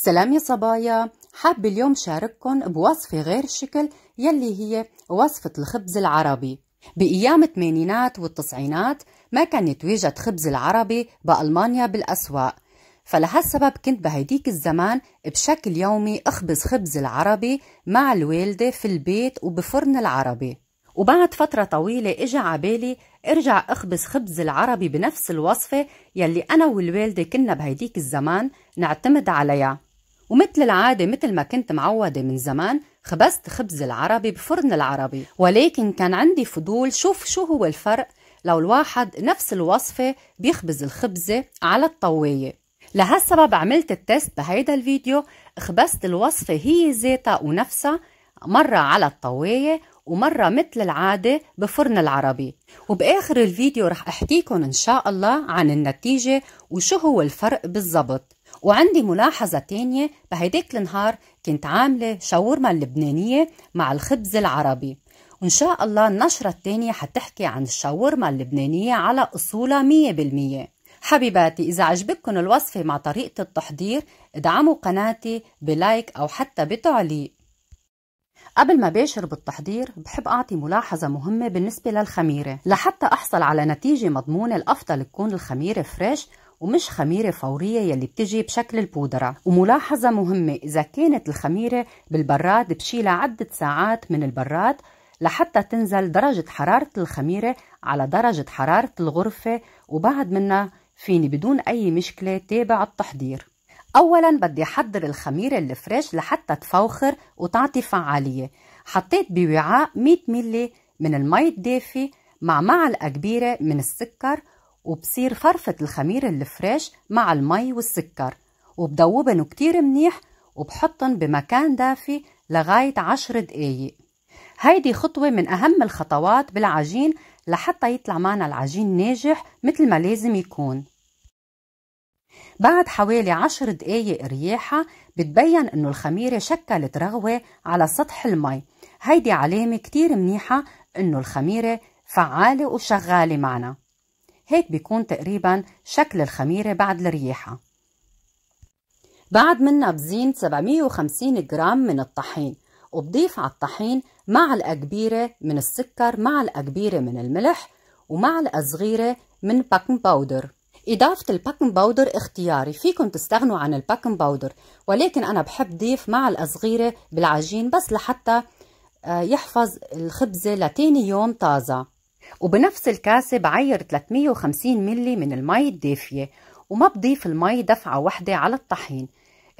سلام يا صبايا. حاب اليوم شارككم بوصفة غير شكل يلي هي وصفة الخبز العربي. بأيام الثمانينات والتسعينات ما كان يتواجد خبز العربي بألمانيا بالأسواق. فلهالسبب كنت بهيديك الزمان بشكل يومي أخبز خبز العربي مع الوالدة في البيت وبفرن العربي. وبعد فترة طويلة إجا عبالي إرجع أخبز خبز العربي بنفس الوصفة يلي أنا والوالدة كنا بهيديك الزمان نعتمد عليها. ومثل العادة مثل ما كنت معودة من زمان خبزت خبز العربي بفرن العربي. ولكن كان عندي فضول شوف شو هو الفرق لو الواحد نفس الوصفة بيخبز الخبزة على الطواية. لهالسبب عملت التست بهيدا الفيديو خبزت الوصفة هي ذاتها ونفسها مرة على الطواية ومرة مثل العادة بفرن العربي. وبآخر الفيديو رح أحكيكم إن شاء الله عن النتيجة وشو هو الفرق بالضبط. وعندي ملاحظة تانية بهيديك النهار كنت عاملة شاورما اللبنانية مع الخبز العربي. وإن شاء الله النشرة التانية حتحكي عن الشاورما اللبنانية على أصولها مية بالمية. حبيباتي إذا عجبتكم الوصفة مع طريقة التحضير ادعموا قناتي بلايك أو حتى بتعليق. قبل ما باشر بالتحضير بحب أعطي ملاحظة مهمة بالنسبة للخميرة. لحتى أحصل على نتيجة مضمونة الأفضل تكون الخميرة فريش ومش خميرة فورية يلي بتجي بشكل البودرة. وملاحظة مهمة إذا كانت الخميرة بالبراد بشيلها عدة ساعات من البراد لحتى تنزل درجة حرارة الخميرة على درجة حرارة الغرفة وبعد منها فيني بدون أي مشكلة تابع التحضير. أولا بدي أحضر الخميرة الفريش لحتى تفوخر وتعطي فعالية. حطيت بوعاء 100 ملي من المي الدافي مع معلقة كبيرة من السكر وبصير فرفة الخميرة الفريش مع المي والسكر. وبدوبن كتير منيح وبحطن بمكان دافي لغاية عشر دقايق. هيدي خطوة من أهم الخطوات بالعجين لحتى يطلع معنا العجين ناجح مثل ما لازم يكون. بعد حوالي عشر دقايق رياحة بتبين إنه الخميرة شكلت رغوة على سطح المي. هيدي علامة كتير منيحة إنه الخميرة فعالة وشغالة معنا. هيك بيكون تقريبا شكل الخميرة بعد الرياحة بعد منا بزين 750 جرام من الطحين وبضيف على الطحين معلقة كبيرة من السكر معلقة كبيرة من الملح ومعلقة صغيرة من baking powder إضافة ال baking powder اختياري فيكم تستغنوا عن ال baking powder ولكن أنا بحب ضيف معلقة صغيرة بالعجين بس لحتى آه، يحفظ الخبزة لتاني يوم طازة. وبنفس الكاسة بعير 350 ملي من المي الدافية وما بضيف المي دفعة واحدة على الطحين.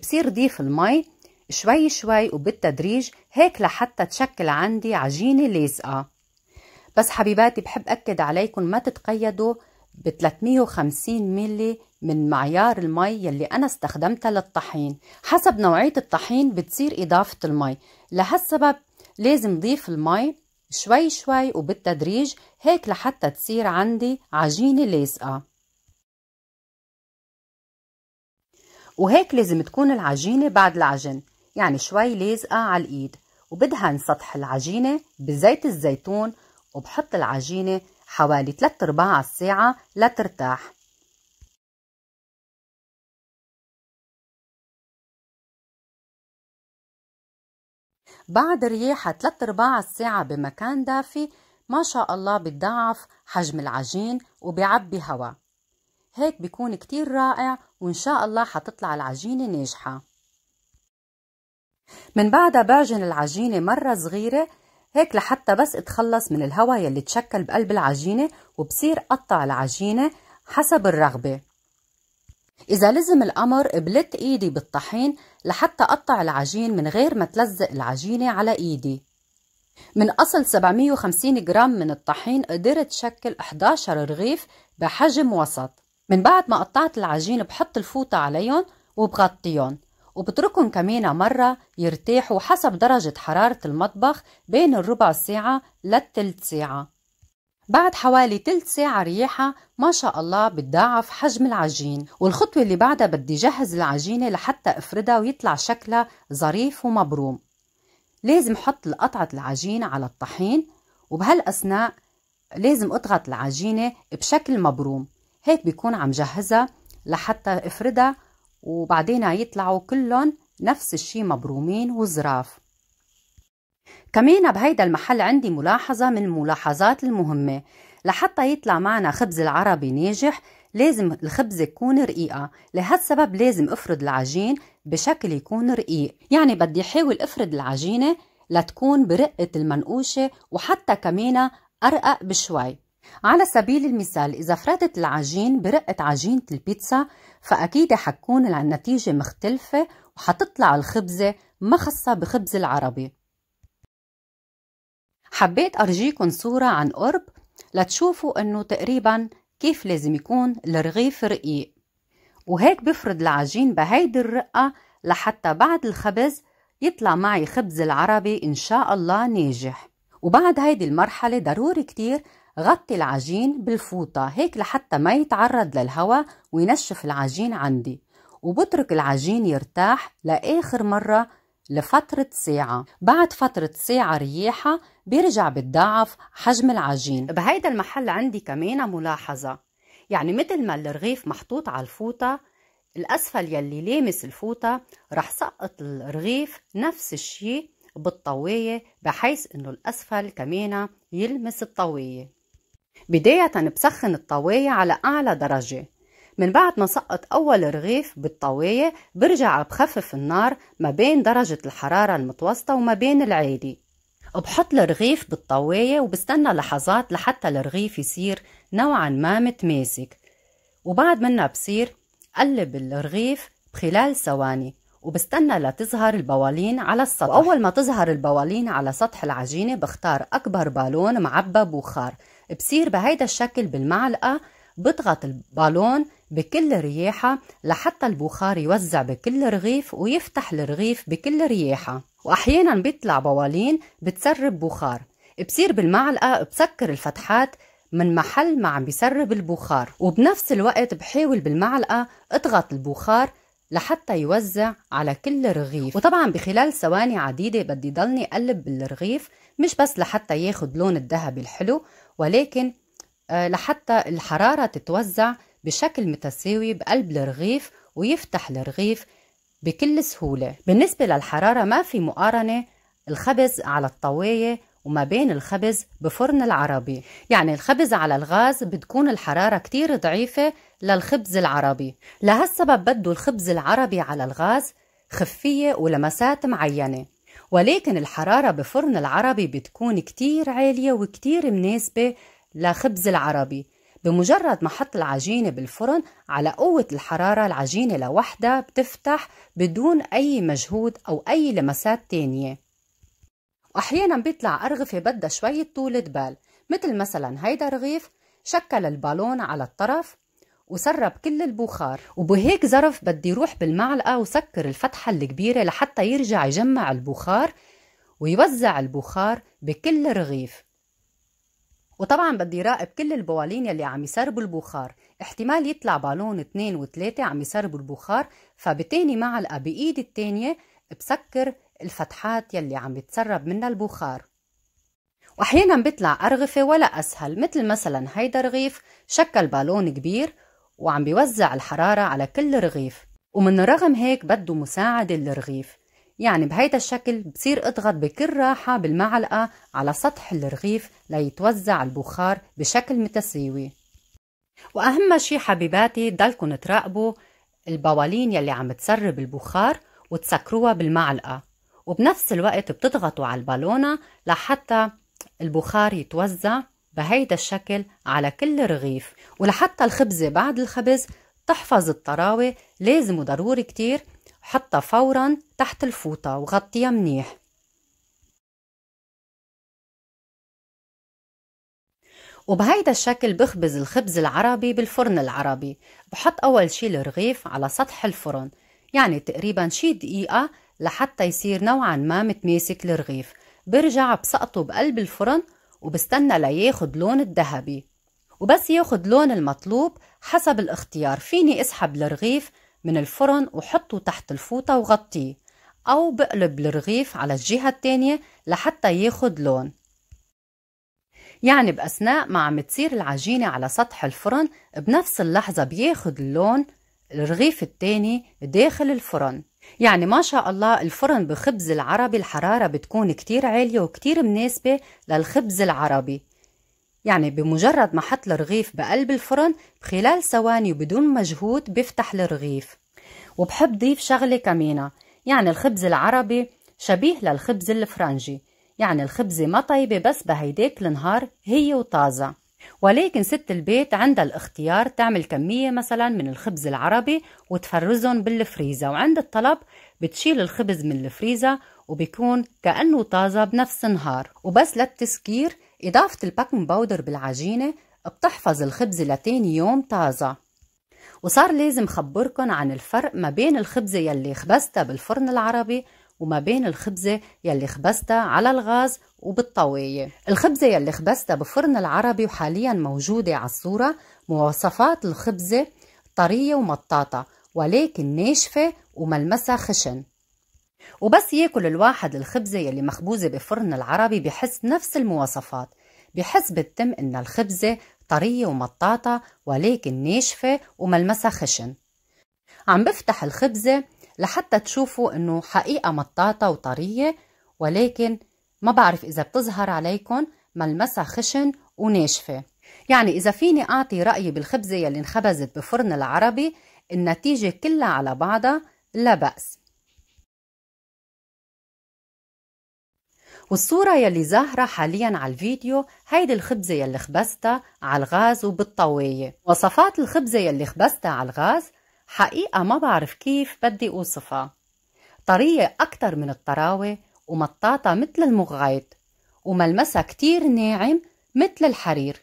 بصير ضيف المي شوي شوي وبالتدريج هيك لحتى تشكل عندي عجينة لاصقة بس حبيباتي بحب أكد عليكم ما تتقيدوا ب 350 ملي من معيار المي يلي أنا استخدمتها للطحين. حسب نوعية الطحين بتصير إضافة المي. لهالسبب لازم ضيف المي شوي شوي وبالتدريج هيك لحتى تصير عندي عجينة لاصقة. وهيك لازم تكون العجينة بعد العجن يعني شوي لازقة على الإيد وبدهن سطح العجينة بزيت الزيتون وبحط العجينة حوالي 3 أرباع الساعة لترتاح. بعد رياحة 3 أرباع الساعة بمكان دافي ما شاء الله بتضاعف حجم العجين وبيعبي هواء هيك بيكون كتير رائع وإن شاء الله حتطلع العجينة ناجحة. من بعدها بعجن العجينة مرة صغيرة هيك لحتى بس اتخلص من الهواء يلي تشكل بقلب العجينة وبصير قطع العجينة حسب الرغبة. إذا لزم الأمر بلت إيدي بالطحين لحتى أقطع العجين من غير ما تلزق العجينة على إيدي. من أصل 750 جرام من الطحين قدرت شكل 11 رغيف بحجم وسط. من بعد ما قطعت العجين بحط الفوطة عليهم وبغطيهم وبتركهم كمان مرة يرتاحوا حسب درجة حرارة المطبخ بين الربع ساعة للتلت ساعة. بعد حوالي تلت ساعة رياحة ما شاء الله بتضاعف حجم العجين. والخطوة اللي بعدها بدي جهز العجينة لحتى أفردها ويطلع شكلها ظريف ومبروم. لازم حط قطعة العجين على الطحين وبهالأثناء لازم أضغط العجينة بشكل مبروم. هيك بيكون عم جهزها لحتى أفردها وبعدين يطلعوا كلهم نفس الشي مبرومين وزراف. كمان بهيدا المحل عندي ملاحظة من الملاحظات المهمة. لحتى يطلع معنا خبز العربي ناجح لازم الخبزة تكون رقيقة. لهالسبب لازم أفرد العجين بشكل يكون رقيق. يعني بدي أحاول أفرد العجينة لتكون برقة المنقوشة وحتى كمان أرقق بشوي. على سبيل المثال إذا فردت العجين برقة عجينة البيتزا فأكيد حتكون النتيجة مختلفة وحتطلع الخبزة مخصة بخبز العربي. حبيت أرجيكم صورة عن قرب لتشوفوا أنه تقريبا كيف لازم يكون الرغيف رقيق. وهيك بفرد العجين بهيدي الرقة لحتى بعد الخبز يطلع معي خبز العربي إن شاء الله ناجح. وبعد هيدي المرحلة ضروري كتير غطي العجين بالفوطة هيك لحتى ما يتعرض للهواء وينشف العجين عندي. وبترك العجين يرتاح لآخر مرة لفترة ساعة بعد فترة ساعة رياحة بيرجع بتضاعف حجم العجين. بهيدا المحل عندي كمان ملاحظة. يعني مثل ما الرغيف محطوط على الفوطة الأسفل يلي لامس الفوطة رح سقط الرغيف نفس الشي بالطواية بحيث إنه الأسفل كمان يلمس الطواية. بداية بسخن الطواية على أعلى درجة. من بعد ما سقط أول رغيف بالطواية برجع بخفف النار ما بين درجة الحرارة المتوسطة وما بين العادي. بحط الرغيف بالطواية وبستنى لحظات لحتى الرغيف يصير نوعا ما متماسك. وبعد منها بصير قلب الرغيف بخلال ثواني وبستنى لتظهر البوالين على السطح. وأول ما تظهر البوالين على سطح العجينة بختار أكبر بالون معبى بخار بصير بهيدا الشكل بالمعلقة بضغط البالون بكل رياحة لحتى البخار يوزع بكل رغيف ويفتح الرغيف بكل رياحة. وأحيانا بيطلع بوالين بتسرب بخار. بصير بالمعلقة بسكر الفتحات من محل ما عم بيسرب البخار. وبنفس الوقت بحاول بالمعلقة اضغط البخار لحتى يوزع على كل رغيف. وطبعا بخلال ثواني عديدة بدي ضلني قلب بالرغيف مش بس لحتى ياخد لون الذهبي الحلو ولكن لحتى الحرارة تتوزع بشكل متساوي بقلب الرغيف ويفتح الرغيف بكل سهولة. بالنسبة للحرارة ما في مقارنة الخبز على الطواية وما بين الخبز بفرن العربي. يعني الخبز على الغاز بتكون الحرارة كتير ضعيفة للخبز العربي. لهالسبب بده الخبز العربي على الغاز خفية ولمسات معينة. ولكن الحرارة بفرن العربي بتكون كتير عالية وكتير مناسبة لخبز العربي بمجرد ما حط العجينة بالفرن على قوة الحرارة العجينة لوحدها بتفتح بدون أي مجهود أو أي لمسات تانية. وأحيانا بيطلع أرغفة بدها شوية طولة بال مثل مثلا هيدا رغيف شكل البالون على الطرف وسرب كل البخار. وبهيك ظرف بدي روح بالمعلقة وسكر الفتحة الكبيرة لحتى يرجع يجمع البخار ويوزع البخار بكل رغيف. وطبعا بدي راقب كل البوالين يلي عم يسربوا البخار. احتمال يطلع بالون اثنين وثلاثة عم يسربوا البخار فبتاني معلقة بإيدي التانية بسكر الفتحات يلي عم يتسرب منها البخار. واحيانا بيطلع أرغفة ولا أسهل مثل مثلا هيدا رغيف شكل بالون كبير وعم بيوزع الحرارة على كل رغيف. ومن رغم هيك بده مساعدة للرغيف. يعني بهيدا الشكل بصير اضغط بكل راحة بالمعلقة على سطح الرغيف ليتوزع البخار بشكل متساوي. وأهم شي حبيباتي ضلكن تراقبوا البوالين يلي عم تسرب البخار وتسكروها بالمعلقة. وبنفس الوقت بتضغطوا على البالونة لحتى البخار يتوزع بهيدا الشكل على كل رغيف. ولحتى الخبزة بعد الخبز تحفظ الطراوة لازم وضروري كتير حطها فورا تحت الفوطة وغطيها منيح. وبهيدا الشكل بخبز الخبز العربي بالفرن العربي. بحط أول شي الرغيف على سطح الفرن يعني تقريبا شي دقيقة لحتى يصير نوعا ما متماسك الرغيف. برجع بسقطه بقلب الفرن وبستنى لياخد لون الذهبي. وبس ياخد لون المطلوب حسب الاختيار. فيني اسحب الرغيف من الفرن وحطه تحت الفوطة وغطيه أو بقلب الرغيف على الجهة التانية لحتى ياخد لون. يعني بأثناء ما عم تصير العجينة على سطح الفرن بنفس اللحظة بياخد اللون الرغيف التاني داخل الفرن. يعني ما شاء الله الفرن بخبز العربي الحرارة بتكون كتير عالية وكتير مناسبة للخبز العربي. يعني بمجرد ما حط الرغيف بقلب الفرن بخلال ثواني وبدون مجهود بيفتح الرغيف. وبحب ضيف شغلة كمينة يعني الخبز العربي شبيه للخبز الفرنجي. يعني الخبزة ما طيبة بس بهيداك النهار هي وطازة. ولكن ست البيت عندها الاختيار تعمل كمية مثلا من الخبز العربي وتفرزهم بالفريزة. وعند الطلب بتشيل الخبز من الفريزة وبيكون كأنه طازة بنفس النهار. وبس للتسكير إضافة ال baking powder بالعجينة بتحفظ الخبزة لتاني يوم طازة. وصار لازم خبركن عن الفرق ما بين الخبزة يلي خبزتها بالفرن العربي وما بين الخبزة يلي خبزتها على الغاز وبالطواية. الخبزة يلي خبزتها بفرن العربي وحاليا موجودة على الصورة مواصفات الخبزة طرية ومطاطة ولكن ناشفة وملمسها خشن. وبس ياكل الواحد الخبزة يلي مخبوزة بفرن العربي بحس نفس المواصفات بحس بالتم إن الخبزة طرية ومطاطة ولكن ناشفة وملمسها خشن. عم بفتح الخبزة لحتى تشوفوا إنه حقيقة مطاطة وطرية ولكن ما بعرف إذا بتظهر عليكم ملمسها خشن وناشفة. يعني إذا فيني أعطي رأيي بالخبزة يلي انخبزت بفرن العربي النتيجة كلها على بعضها لا بأس. والصورة يلي ظاهرة حاليا على الفيديو هيدي الخبزة يلي خبزتها على الغاز وبالطواية وصفات الخبزة يلي خبزتها على الغاز حقيقة ما بعرف كيف بدي أوصفها. طرية أكتر من الطراوة ومطاطة مثل المغايط وملمسها كتير ناعم مثل الحرير.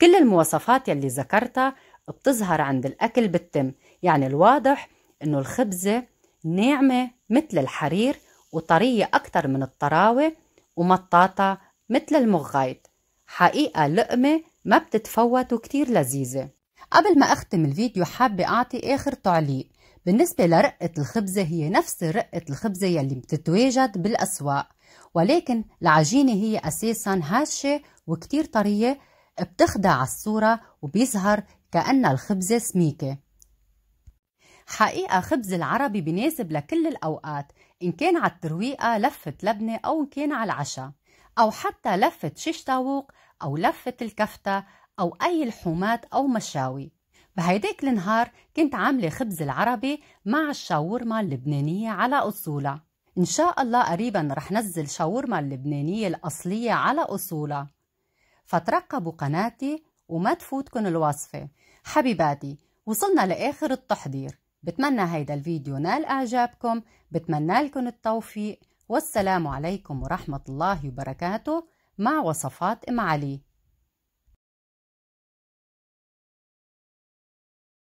كل المواصفات يلي ذكرتها بتظهر عند الأكل بالتم يعني الواضح إنه الخبزة ناعمة مثل الحرير وطرية أكتر من الطراوة ومطاطة مثل المغايط. حقيقة لقمة ما بتتفوت وكتير لذيذة. قبل ما أختم الفيديو حابة أعطي آخر تعليق. بالنسبة لرقة الخبزة هي نفس رقة الخبزة يلي بتتواجد بالأسواق. ولكن العجينة هي أساسا هشة وكتير طرية بتخدع على الصورة وبيظهر كأن الخبزة سميكة. حقيقة خبز العربي بيناسب لكل الأوقات إن كان على الترويقة لفة لبنة أو إن كان على العشاء أو حتى لفة شيش طاووق أو لفة الكفتة أو أي لحومات أو مشاوي. بهيداك النهار كنت عاملة خبز العربي مع الشاورما اللبنانية على أصولها إن شاء الله قريبا رح نزل شاورما اللبنانية الأصلية على أصولها فترقبوا قناتي وما تفوتكن الوصفة. حبيباتي وصلنا لآخر التحضير. بتمنى هيدا الفيديو نال إعجابكم بتمنى لكم التوفيق والسلام عليكم ورحمة الله وبركاته مع وصفات أم علي.